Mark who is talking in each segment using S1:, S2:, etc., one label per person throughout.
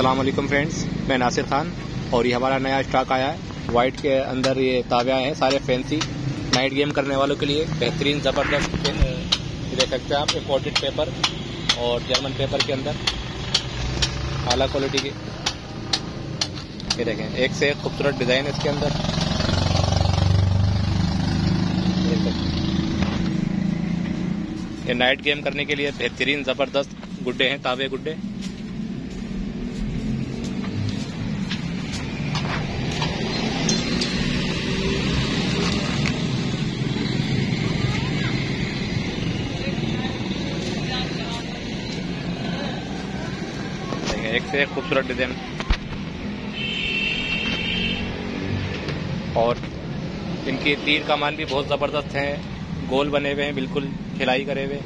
S1: वालेकुम फ्रेंड्स मैं नासिर खान और ये हमारा नया स्टॉक आया है। वाइट के अंदर ये ताबिया हैं सारे फैंसी नाइट गेम करने वालों के लिए बेहतरीन, ज़बरदस्त देख सकते हैं आप इम्पोर्टेड पेपर और जर्मन पेपर के अंदर। आला क्वालिटी के। ये देखें, एक से एक खूबसूरत डिज़ाइन है इसके अंदर। ये नाइट गेम करने के लिए बेहतरीन, ज़बरदस्त गुड्डे हैं, तावे गुड्डे। एक से एक खूबसूरत डिज़ाइन। और इनके तीर कमान भी बहुत ज़बरदस्त हैं। गोल बने हुए हैं, बिल्कुल खिलाई करे हुए।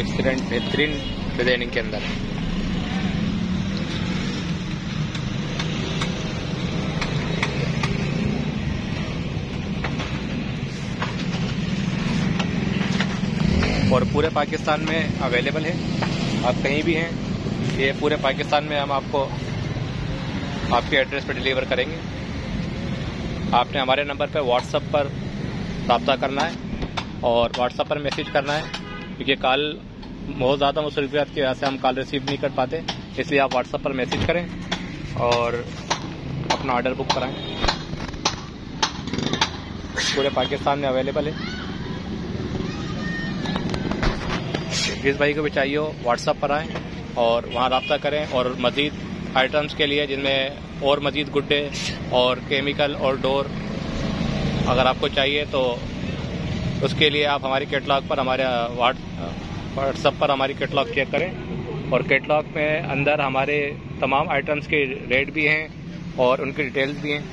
S1: एक्सीलेंट बेहतरीन डिज़ाइनिंग के अंदर। और पूरे पाकिस्तान में अवेलेबल है। आप कहीं भी हैं, ये पूरे पाकिस्तान में हम आपको, आपके एड्रेस पर डिलीवर करेंगे। आपने हमारे नंबर पर व्हाट्सएप पर रबता करना है और व्हाट्सएप पर मैसेज करना है, क्योंकि कॉल बहुत ज़्यादा मसरूफियात की वजह से हम कॉल रिसीव नहीं कर पाते, इसलिए आप व्हाट्सएप पर मैसेज करें और अपना ऑर्डर बुक कराएँ। पूरे पाकिस्तान में अवेलेबल है। जिस भाई को भी चाहिए हो व्हाट्सअप पर आएँ और वहाँ रबता करें और मज़ीद आइटम्स के लिए, जिनमें और मज़ीद गुड्डे और केमिकल और डोर अगर आपको चाहिए तो उसके लिए आप हमारे कैटलॉग पर, हमारे व्हाट्सअप पर हमारी कैटलॉग चेक करें और कैटलॉग में अंदर हमारे तमाम आइटम्स के रेट भी हैं और उनकी डिटेल्स भी हैं।